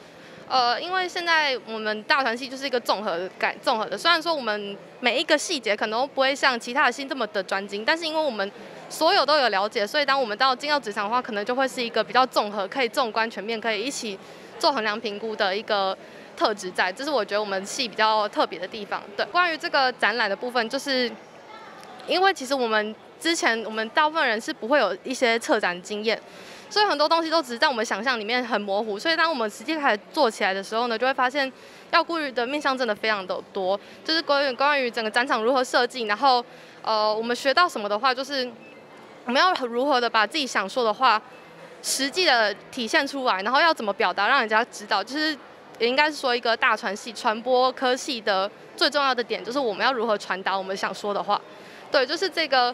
Speaker 22: 呃，因为现在我们大传系就是一个综合感综合的，虽然说我们每一个细节可能不会像其他的系这么的专精，但是因为我们所有都有了解，所以当我们到进到职场的话，可能就会是一个比较综合、可以纵观全面、可以一起做衡量评估的一个特质在。这是我觉得我们系比较特别的地方。对，关于这个展览的部分，就是因为其实我们之前我们大部分人是不会有一些策展经验，所以很多东西都只是在我们想象里面很模糊。所以当我们实际开始做起来的时候呢，就会发现要顾虑的面向真的非常的多。就是关于关于整个展场如何设计，然后呃，我们学到什么的话，就是。我们要如何的把自己想说的话实际的体现出来，然后要怎么表达，让人家知道，就是也应该是说一个大传系传播科系的最重要的点，就是我们要如何传达我们想说的话。对，就是这个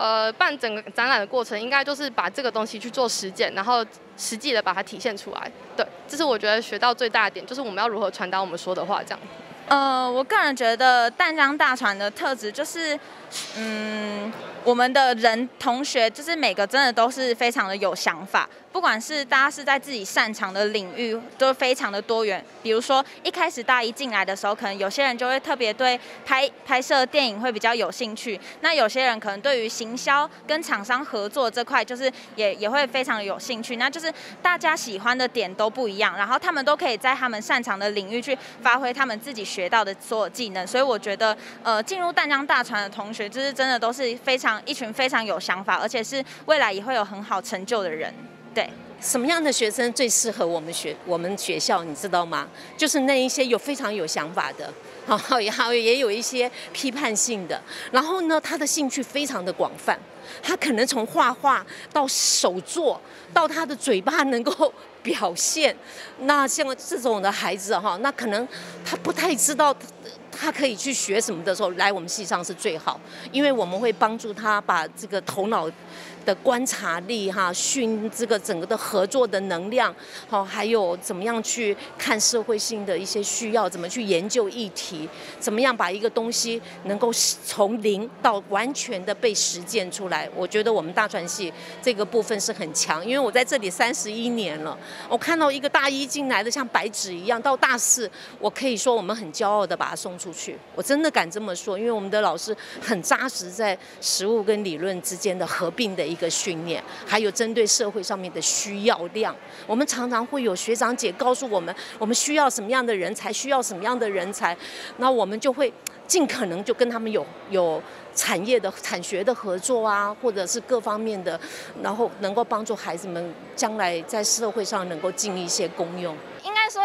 Speaker 22: 呃办整个展览的过程，应该就是把这个东西去做实践，然后实际的把它体现出来。对，这是我觉得学到最大的点，就是我们要如何传达我们说的话，这样。
Speaker 15: 呃，我个人觉得淡江大船的特质就是，嗯，我们的人同学就是每个真的都是非常的有想法。不管是大家是在自己擅长的领域，都非常的多元。比如说一开始大一进来的时候，可能有些人就会特别对拍拍摄电影会比较有兴趣。那有些人可能对于行销跟厂商合作这块，就是也也会非常有兴趣。那就是大家喜欢的点都不一样，然后他们都可以在他们擅长的领域去发挥他们自己学到的所有技能。所以我觉得，呃，进入淡江大船的同学，就是真的都是非常一群非常有想法，而且是未来也会有很好成就的人。对，
Speaker 16: 什么样的学生最适合我们学我们学校？你知道吗？就是那一些有非常有想法的，好，也好也有一些批判性的。然后呢，他的兴趣非常的广泛，他可能从画画到手作，到他的嘴巴能够表现。那像这种的孩子哈，那可能他不太知道他可以去学什么的时候，来我们系上是最好，因为我们会帮助他把这个头脑。的观察力哈，训这个整个的合作的能量，好，还有怎么样去看社会性的一些需要，怎么去研究议题，怎么样把一个东西能够从零到完全的被实践出来。我觉得我们大传系这个部分是很强，因为我在这里三十一年了，我看到一个大一进来的像白纸一样，到大四，我可以说我们很骄傲的把他送出去，我真的敢这么说，因为我们的老师很扎实在实物跟理论之间的合并的一。个训练，还有针对社会上面的需要量。我们常常会有学长姐告诉我们，我们需要什么样的人才，需要什么样的人才，那我们就会尽可能就跟他们有有产业的产学的合作啊，或者是各方面的，然后能够帮助孩子们将来在社会上能够尽一些功用。
Speaker 17: 说，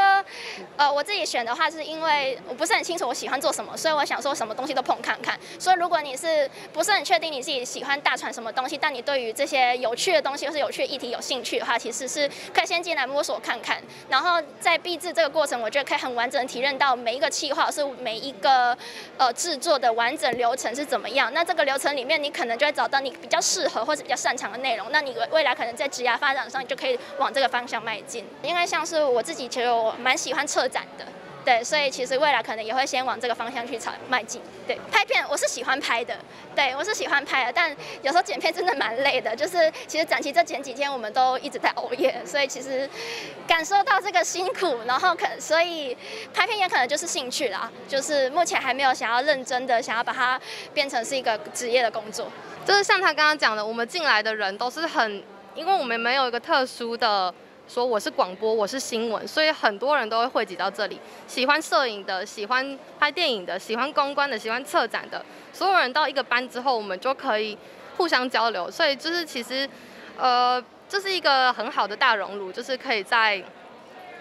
Speaker 17: 呃，我自己选的话，是因为我不是很清楚我喜欢做什么，所以我想说什么东西都碰看看。所以如果你是不是很确定你自己喜欢大船什么东西，但你对于这些有趣的东西或是有趣的议题有兴趣的话，其实是可以先进来摸索看看。然后在毕制这个过程，我觉得可以很完整的体认到每一个企划是每一个呃制作的完整流程是怎么样。那这个流程里面，你可能就会找到你比较适合或者比较擅长的内容。那你未来可能在职业发展上，你就可以往这个方向迈进。因为像是我自己。其实我蛮喜欢策展的，对，所以其实未来可能也会先往这个方向去朝迈进。对，拍片我是喜欢拍的，对我是喜欢拍的，但有时候剪片真的蛮累的。就是其实展期这前几天我们都一直在熬夜，所以其实感受到这个辛苦，然后可所以拍片也可能就是兴趣啦，就是目前还没有想要认真的想要把它变成是一个职业的工作。
Speaker 22: 就是像他刚刚讲的，我们进来的人都是很，因为我们没有一个特殊的。说我是广播，我是新闻，所以很多人都会汇集到这里。喜欢摄影的，喜欢拍电影的，喜欢公关的，喜欢策展的，所有人到一个班之后，我们就可以互相交流。所以就是其实，呃，这是一个很好的大熔炉，就是可以在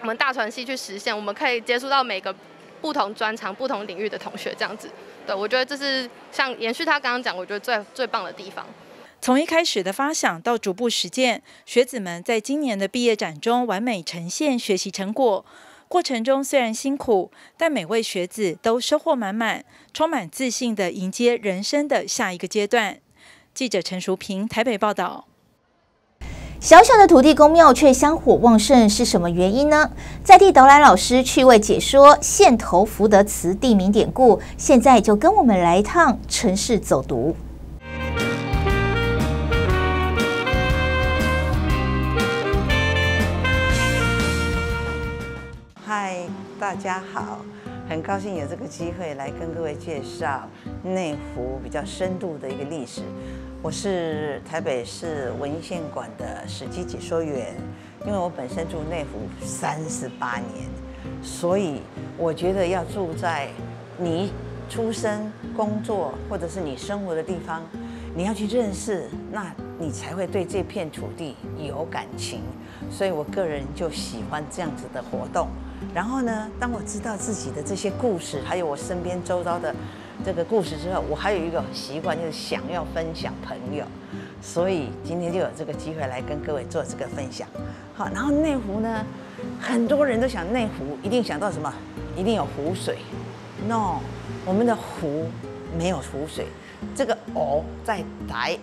Speaker 22: 我们大传系去实现。我们可以接触到每个不同专长、不同领域的同学，这样子。对我觉得这是像延续他刚刚讲，我觉得最最棒的地方。
Speaker 14: 从一开始的发想到逐步实践，学子们在今年的毕业展中完美呈现学习成果。过程中虽然辛苦，但每位学子都收获满满，充满自信的迎接人生的下一个阶段。记者陈淑平台北报道。
Speaker 1: 小小的土地公庙却香火旺盛，是什么原因呢？在地导览老师趣味解说线头福德祠地名典故，现在就跟我们来一趟城市走读。
Speaker 26: 大家好，很高兴有这个机会来跟各位介绍内湖比较深度的一个历史。我是台北市文献馆的史记解说员，因为我本身住内湖三十八年，所以我觉得要住在你出生、工作或者是你生活的地方，你要去认识，那你才会对这片土地有感情。所以我个人就喜欢这样子的活动。然后呢，当我知道自己的这些故事，还有我身边周遭的这个故事之后，我还有一个习惯，就是想要分享朋友。所以今天就有这个机会来跟各位做这个分享。好，然后内湖呢，很多人都想内湖一定想到什么？一定有湖水？No，我们的湖没有湖水。这个“哦”在台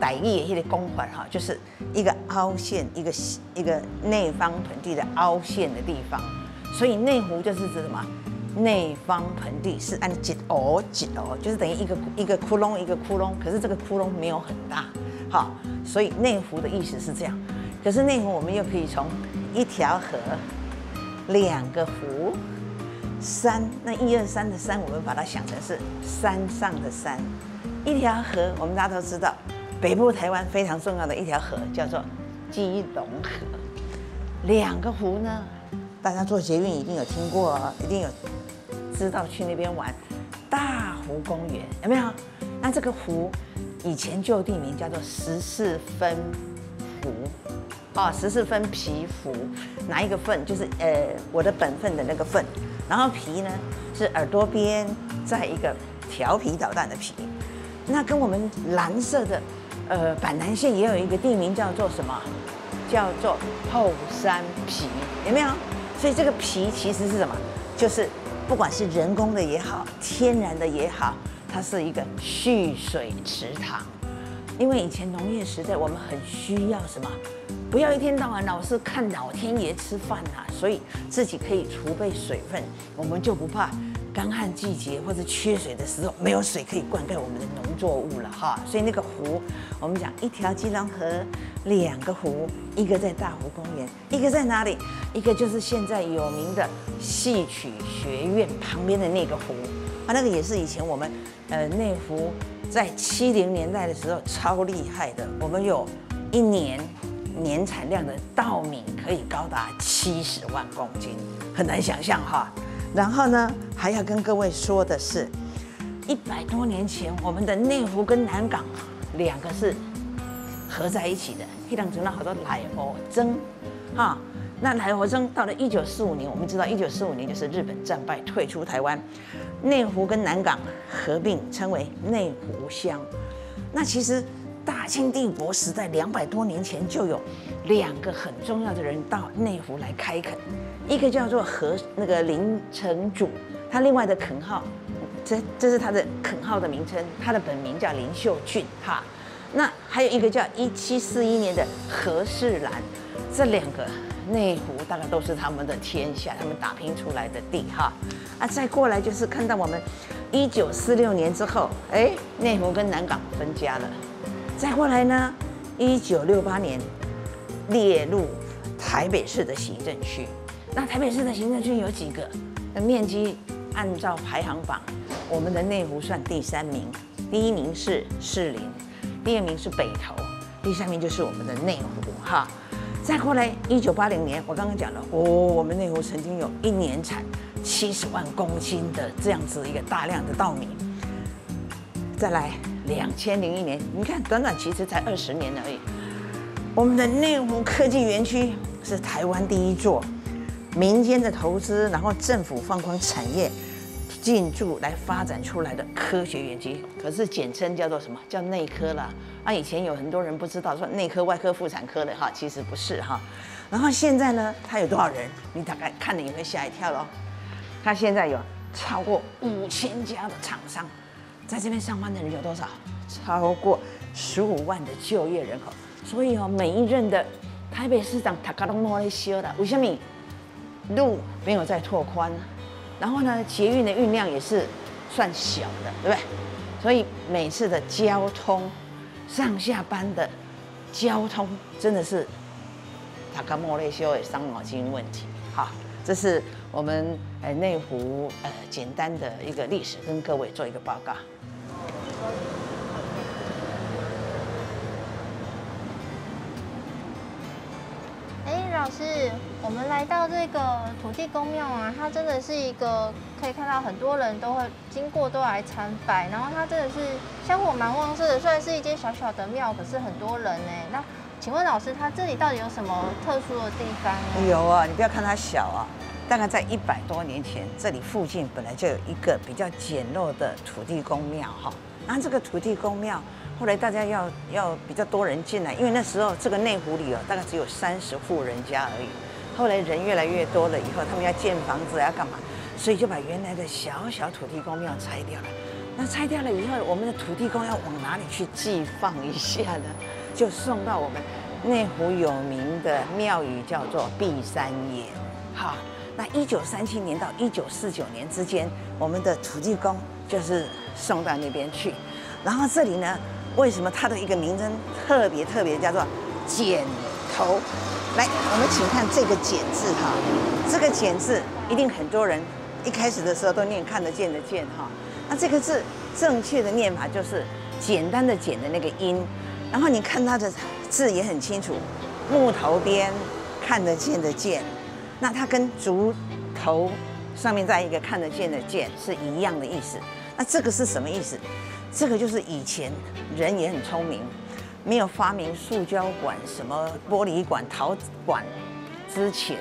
Speaker 26: 台语一些公款哈，就是一个凹陷，一个一个内方盆地的凹陷的地方。所以内湖就是指什么？内方盆地是按几哦几哦，就是等于一个一个窟窿一个窟窿，可是这个窟窿没有很大，好，所以内湖的意思是这样。可是内湖我们又可以从一条河、两个湖、山，那一二三的山，我们把它想成是山上的山。一条河，我们大家都知道，北部台湾非常重要的一条河叫做基隆河。两个湖呢？大家坐捷运一定有听过，一定有知道去那边玩大湖公园有没有？那这个湖以前旧地名叫做十四分湖，啊，十四分皮湖，哪一个份？就是呃我的本分的那个份，然后皮呢是耳朵边在一个调皮捣蛋的皮。那跟我们蓝色的呃板南线也有一个地名叫做什么？叫做后山皮，有没有？所以这个皮其实是什么？就是不管是人工的也好，天然的也好，它是一个蓄水池塘。因为以前农业时代，我们很需要什么？不要一天到晚老是看老天爷吃饭呐，所以自己可以储备水分，我们就不怕。干旱季节或者缺水的时候，没有水可以灌溉我们的农作物了哈。所以那个湖，我们讲一条基隆河，两个湖，一个在大湖公园，一个在哪里？一个就是现在有名的戏曲学院旁边的那个湖啊，那个也是以前我们呃内湖在七零年代的时候超厉害的，我们有一年年产量的稻米可以高达七十万公斤，很难想象哈。然后呢，还要跟各位说的是，一百多年前我们的内湖跟南港两个是合在一起的，黑浪成了好多奶油蒸，哈。那来火争到了一九四五年，我们知道一九四五年就是日本战败退出台湾，内湖跟南港合并称为内湖乡。那其实大清帝国时代两百多年前就有两个很重要的人到内湖来开垦，一个叫做何那个林成祖，他另外的垦号，这这是他的垦号的名称，他的本名叫林秀俊哈。那还有一个叫一七四一年的何世兰，这两个。内湖大概都是他们的天下，他们打拼出来的地哈。啊，再过来就是看到我们一九四六年之后，哎，内湖跟南港分家了。再过来呢，一九六八年列入台北市的行政区。那台北市的行政区有几个？那面积按照排行榜，我们的内湖算第三名，第一名是士林，第二名是北投，第三名就是我们的内湖哈。再过来，一九八零年，我刚刚讲了，哦，我们内湖曾经有一年产七十万公斤的这样子一个大量的稻米。再来，两千零一年，你看，短短其实才二十年而已，我们的内湖科技园区是台湾第一座，民间的投资，然后政府放宽产业。进驻来发展出来的科学园区，可是简称叫做什么？叫内科啦。啊，以前有很多人不知道，说内科、外科、妇产科的哈，其实不是哈。然后现在呢，它有多少人？你大概看了也会吓一跳喽。它现在有超过五千家的厂商，在这边上班的人有多少？超过十五万的就业人口。所以哦，每一任的台北市长他卡拢莫来修的，为什么？路没有再拓宽。然后呢，捷运的运量也是算小的，对不对？所以每次的交通上下班的交通真的是塔卡莫雷修的伤脑筋问题。好，这是我们呃内湖呃简单的一个历史，跟各位做一个报告。
Speaker 27: 哎老师，我们来到这个土地公庙啊，它真的是一个可以看到很多人都会经过都来参拜，然后它真的是香火蛮旺盛的。虽然是一间小小的庙，可是很多人呢。那请问老师，它这里到底有什么特殊的地方？
Speaker 26: 有啊，你不要看它小啊，大概在一百多年前，这里附近本来就有一个比较简陋的土地公庙哈。那这个土地公庙。后来大家要要比较多人进来，因为那时候这个内湖里哦，大概只有三十户人家而已。后来人越来越多了以后，他们要建房子要干嘛？所以就把原来的小小土地公庙拆掉了。那拆掉了以后，我们的土地公要往哪里去寄放一下呢？就送到我们内湖有名的庙宇，叫做碧山岩。好，那一九三七年到一九四九年之间，我们的土地公就是送到那边去。然后这里呢？为什么它的一个名称特别特别叫做“剪头”？来，我们请看这个“剪”字哈，这个“剪”字一定很多人一开始的时候都念看得见的“见”哈。那这个字正确的念法就是简单的“剪”的那个音，然后你看它的字也很清楚，木头边看得见的“见”，那它跟竹头上面再一个看得见的“见”是一样的意思。那这个是什么意思？这个就是以前人也很聪明，没有发明塑胶管、什么玻璃管、陶管之前，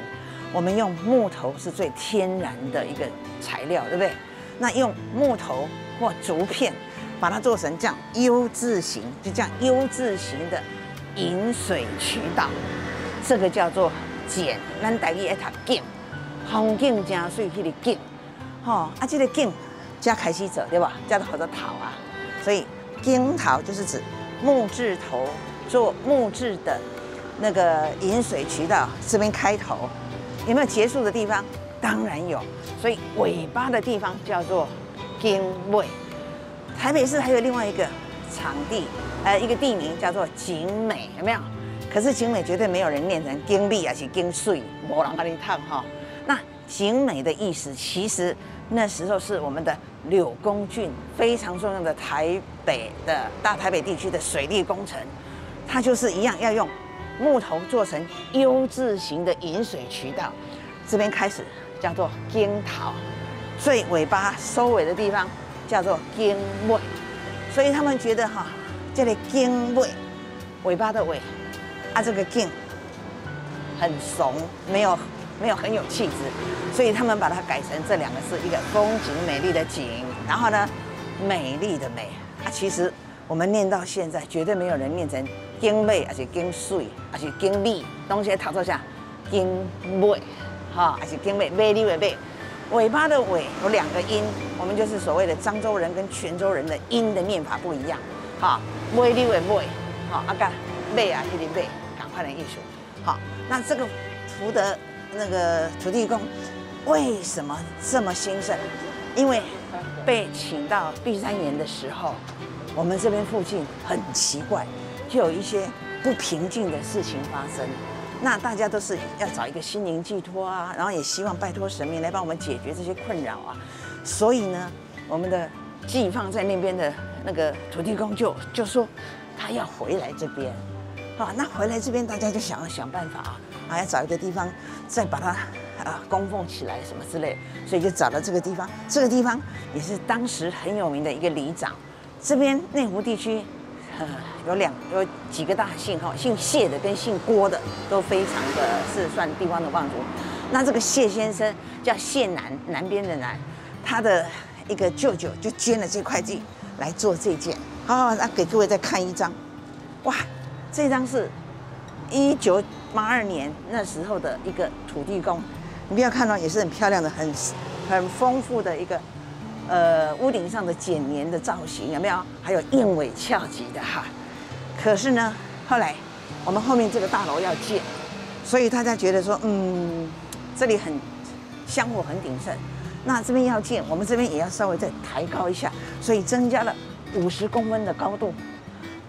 Speaker 26: 我们用木头是最天然的一个材料，对不对？那用木头或竹片把它做成这样 U 字形，就这样 U 字形的饮水渠道，这个叫做井。咱台语爱读井，风景真水，迄个井，吼啊，这个井加开始做对吧？加了好多桃啊。所以，钉桃就是指木质头做木质的那个引水渠道，这边开头有没有结束的地方？当然有。所以尾巴的地方叫做经尾。台北市还有另外一个场地，呃，一个地名叫做景美，有没有？可是景美绝对没有人念成经美，还是经水，没人跟你烫哈。那景美的意思，其实那时候是我们的柳公郡非常重要的台北的大台北地区的水利工程，它就是一样要用木头做成 U 字形的引水渠道，这边开始叫做茎桃，最尾巴收尾的地方叫做茎尾，所以他们觉得哈，这里茎尾，尾巴的尾，啊这个茎很怂，没有。没有很有气质，所以他们把它改成这两个字，一个风景美丽的景，然后呢，美丽的美。啊，其实我们念到现在，绝对没有人念成经美，而且经水，而且经丽。东西讨做下，经美，哈，而且经美，美丽的美。尾巴的尾有两个音，我们就是所谓的漳州人跟泉州人的音的念法不一样，哈，美丽的美，好，阿干美啊，一定美，赶快来艺术，好，那这个福德。那个土地公为什么这么兴盛？因为被请到碧山岩的时候，我们这边附近很奇怪，就有一些不平静的事情发生。那大家都是要找一个心灵寄托啊，然后也希望拜托神明来帮我们解决这些困扰啊。所以呢，我们的寄放在那边的那个土地公就就说他要回来这边。啊，那回来这边大家就想要想办法啊。还要找一个地方，再把它啊供奉起来什么之类，所以就找到这个地方。这个地方也是当时很有名的一个里长。这边内湖地区，呃，有两有几个大姓哈，姓谢的跟姓郭的都非常的是算地方的望族。那这个谢先生叫谢南，南边的南，他的一个舅舅就捐了这块地来做这件。好，那给各位再看一张，哇，这张是。一九八二年那时候的一个土地公，你不要看到也是很漂亮的，很很丰富的一个呃屋顶上的剪年的造型，有没有？还有燕尾翘脊的哈。可是呢，后来我们后面这个大楼要建，所以大家觉得说，嗯，这里很香火很鼎盛，那这边要建，我们这边也要稍微再抬高一下，所以增加了五十公分的高度，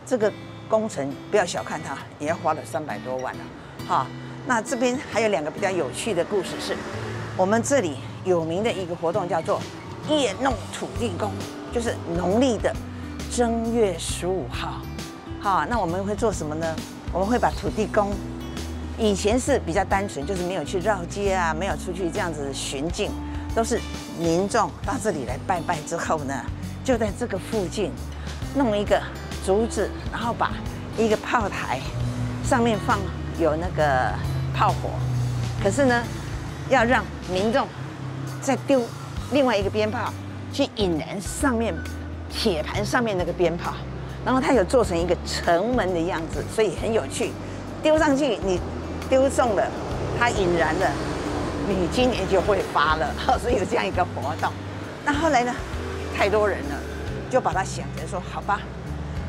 Speaker 26: 这个。工程不要小看它，也要花了三百多万了，哈。那这边还有两个比较有趣的故事，是我们这里有名的一个活动叫做夜弄土地公，就是农历的正月十五号，好，那我们会做什么呢？我们会把土地公，以前是比较单纯，就是没有去绕街啊，没有出去这样子巡境，都是民众到这里来拜拜之后呢，就在这个附近弄一个。竹子，然后把一个炮台上面放有那个炮火，可是呢，要让民众再丢另外一个鞭炮去引燃上面铁盘上面那个鞭炮，然后它有做成一个城门的样子，所以很有趣。丢上去，你丢中了，它引燃了，你今年就会发了，所以有这样一个活动。那后来呢，太多人了，就把它想着说，好吧。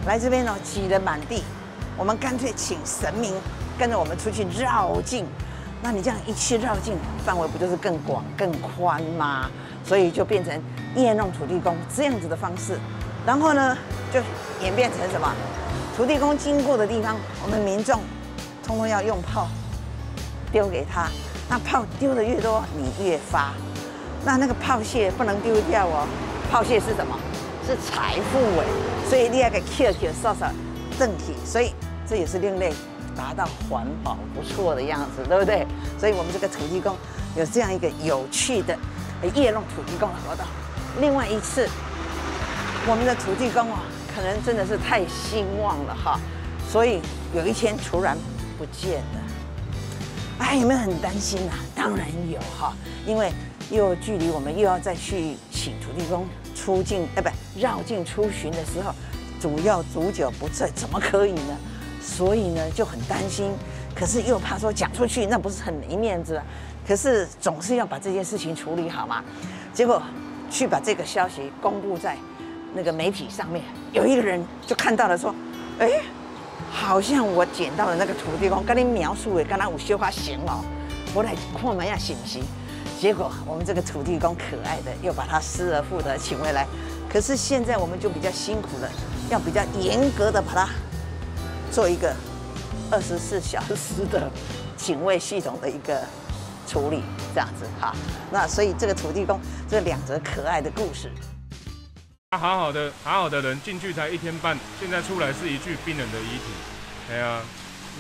Speaker 26: 来这边哦，挤得满地。我们干脆请神明跟着我们出去绕境。那你这样一去绕境，范围不就是更广、更宽吗？所以就变成夜弄土地公这样子的方式。然后呢，就演变成什么？土地公经过的地方，我们民众通通要用炮丢给他。那炮丢的越多，你越发。那那个炮屑不能丢掉哦。炮屑是什么？是财富哎，所以你要给 Q Q 扫扫正体，所以这也是另类，达到环保不错的样子，对不对？所以我们这个土地公有这样一个有趣的夜弄土地公的活动。另外一次，我们的土地公啊，可能真的是太兴旺了哈，所以有一天突然不见了。哎，有没有很担心啊？当然有哈，因为又距离我们又要再去请土地公。出境哎，不绕境出巡的时候，主要主角不在，怎么可以呢？所以呢就很担心，可是又怕说讲出去那不是很没面子，啊可是总是要把这件事情处理好嘛。结果去把这个消息公布在那个媒体上面，有一个人就看到了说，哎，好像我捡到的那个土地公跟你描述的，跟他有绣花行哦，我来看一下行不行？结果我们这个土地公可爱的又把他失而复得请回来，可是现在我们就比较辛苦了，要比较严格的把它做一个二十四小时的警卫系统的一个处理这样子哈。那所以这个土地公这两则可爱的故事。
Speaker 28: 他好好的好好的人进去才一天半，现在出来是一具冰冷的遗体。哎呀，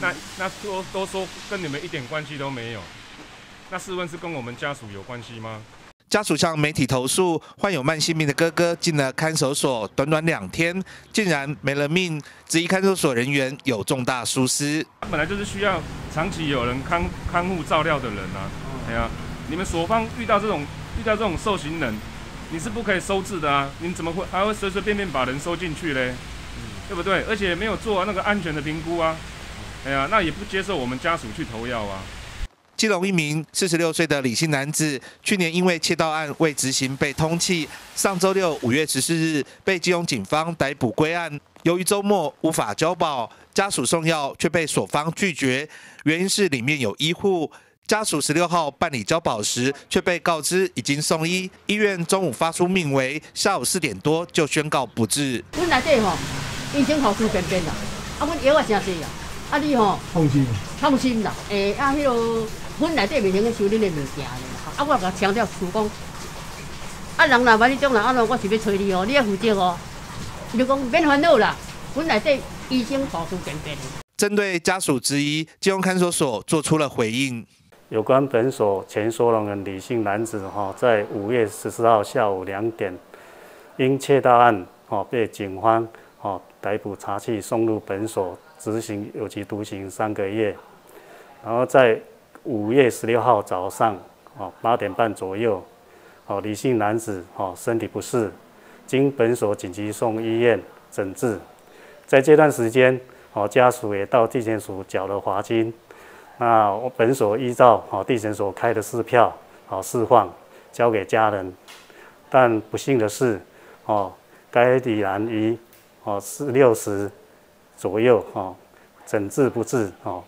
Speaker 28: 那那都都说跟你们一点关系都没有，那试问是跟我们家属有关系吗？
Speaker 29: 家属向媒体投诉，患有慢性病的哥哥进了看守所，短短两天竟然没了命，质疑看守所人员有重大疏失。
Speaker 28: 本来就是需要长期有人看看护照料的人啊。哎呀，你们所方遇到这种遇到这种受刑人。你是不可以收治的啊！你怎么会还会随随便便把人收进去嘞？对不对？而且没有做那个安全的评估啊！哎呀，那也不接受我们家属去投药啊！
Speaker 29: 基隆一名四十六岁的李姓男子，去年因为窃盗案未执行被通缉，上周六五月十四日被基隆警方逮捕归案。由于周末无法交保，家属送药却被所方拒绝，原因是里面有医护。家属十六号办理交保时，却被告知已经送医。医院中午发出命为，下午四点多就宣告不治。
Speaker 30: 阮内底吼，医生护士便便啦，啊，阮药也真济啊，啊你吼放心，放心啦。诶，啊，迄个阮内底袂用去收恁的物件啦，啊，我甲强调主讲，啊，人若万你种人安怎，我是要催你哦，你要负责哦。就讲免烦恼啦，阮内底医生护士便便。
Speaker 29: 针对家属质疑，金融看守所做出了回应。
Speaker 31: 有关本所前所容人李姓男子，哈，在五月十四号下午两点，因窃盗案，哈，被警方，哈，逮捕查缉，送入本所执行有期徒刑三个月。然后在五月十六号早上，哦，八点半左右，哦，李姓男子，哦，身体不适，经本所紧急送医院诊治。在这段时间，哦，家属也到地检署缴了罚金。那本所依照好地检所开的释票，好释放交给家人，但不幸的是，哦，该李然于哦四六时左右哦诊治不治哦，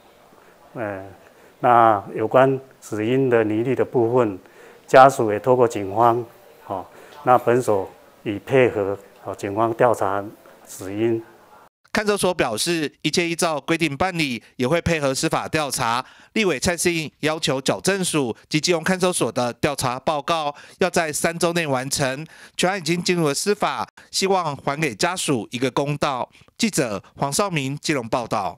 Speaker 31: 呃，那有关死因的疑虑的部分，家属也透过警方，好，那本所已配合好警方调查死因。
Speaker 29: 看守所表示，一切依照规定办理，也会配合司法调查。立委蔡世应要求矫正署及基隆看守所的调查报告要在三周内完成。全案已经进入了司法，希望还给家属一个公道。记者黄少明基隆报道。